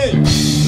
Ei!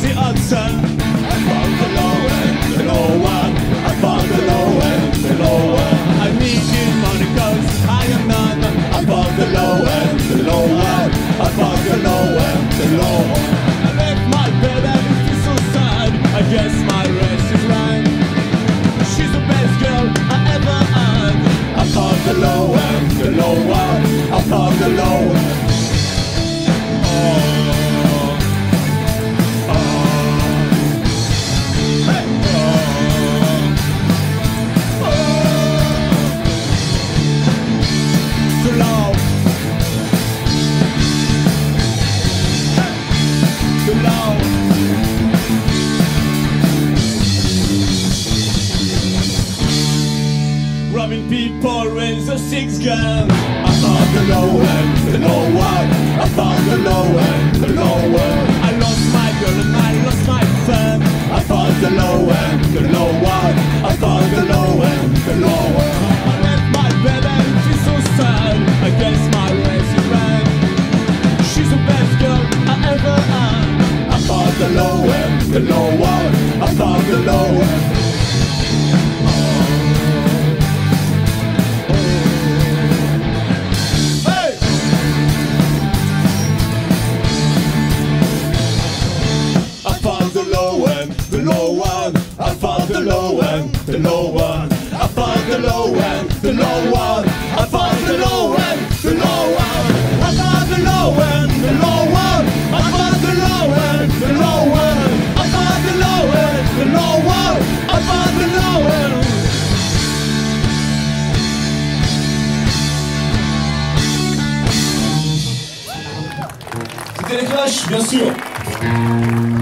The answer. I found the low end, the low one. I found the low end, the low one. I need you money cause I am none. I found the low end, the low one. I found the low end, the low one. I left my bed and it feels so sad. I guess my race is run. She's the best girl I ever had. I found the low end, the low one. I found the low Robbing people with a six gun. I found the low end, the low one. I found the low end, the low one. I lost my girl and I lost my fam. I found the low end, the low one. I found the low end, the low one. I left my bed and she's so sad. I guess my race is ran. She's the best girl I ever had. I found the low end, the low one. I found the low end. The low one. I found the low end, the low one. I found the low end, the low one. I found the low end, the low one. I found the low end, the low one. I found the low end, the low one. I found the low end. C'était les Clash, bien sûr.